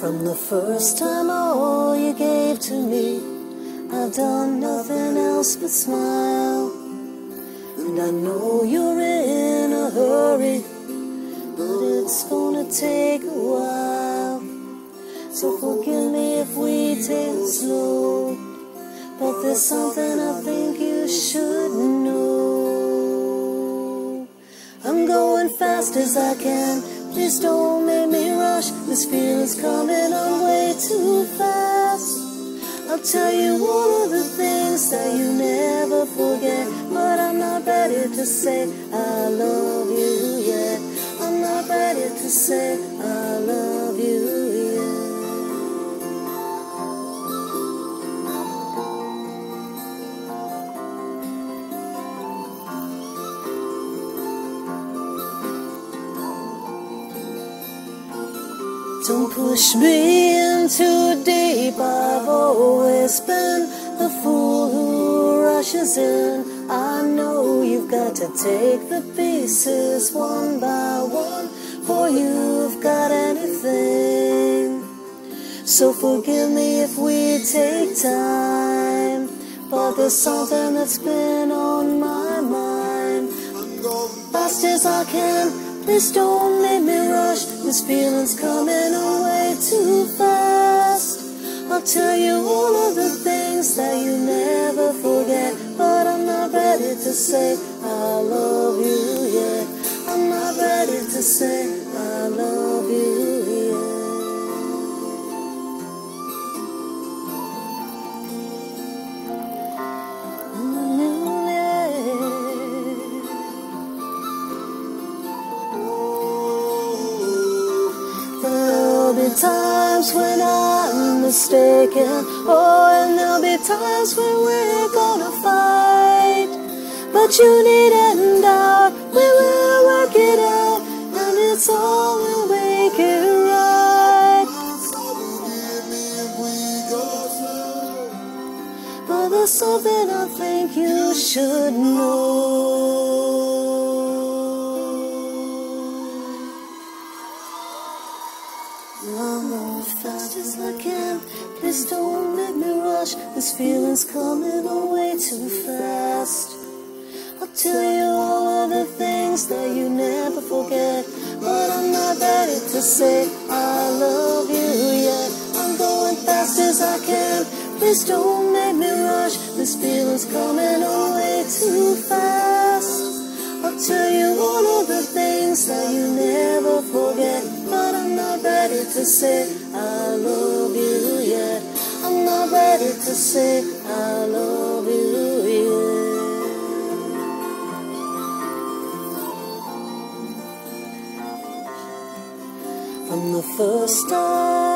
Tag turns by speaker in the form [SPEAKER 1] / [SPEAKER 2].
[SPEAKER 1] From the first time all you gave to me, I've done nothing else but smile. And I know you're in a hurry, but it's gonna take a while. So forgive me if we take slow, but there's something I think you should know. I'm going fast as I can Please don't make me rush. This feeling's coming on way too fast. I'll tell you all of the things that you never forget. But I'm not ready to say I love you yet. I'm not ready to say I love you Don't push me into deep. I've always been the fool who rushes in. I know you've got to take the pieces one by one, for you've got anything. So forgive me if we take time, but there's something that's been on my mind. Fast as I can Please don't make me rush. This feeling's coming on way too fast. I'll tell you all of the things that you never forget. But I'm not ready to say I love you yet. I'm not ready to say be times when I'm mistaken. Oh, and there'll be times when we're gonna fight. But you needn't doubt, we will work it out, and it's all we'll make it right. But there's something I think you should know. I'm going fast as I can. Please don't make me rush. This feeling's coming on way too fast. I'll tell you all of the things that you never forget. But I'm not ready to say I love you yet. I'm going fast as I can. Please don't make me rush. This feeling's coming on way too fast. I'll tell you all of the things that you never forget. To say I love you yet. I'm not ready to say I love you yet. From the first time.